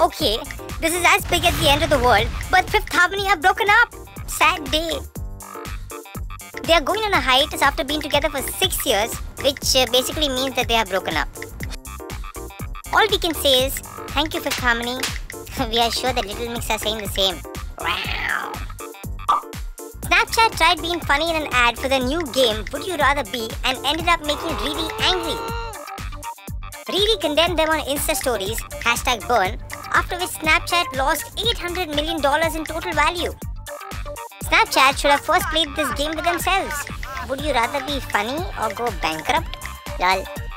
Okay, this is as big as the end of the world, but Fifth Harmony have broken up. Sad day. They are going on a hiatus after being together for six years, which uh, basically means that they have broken up. All we can say is, thank you Fifth Harmony. we are sure that Little Mix are saying the same. Wow. Snapchat tried being funny in an ad for the new game Would You Rather Be and ended up making Riri angry. Riri condemned them on Insta stories, hashtag burn, after which Snapchat lost $800 million in total value. Snapchat should have first played this game with themselves. Would you rather be funny or go bankrupt? Lol.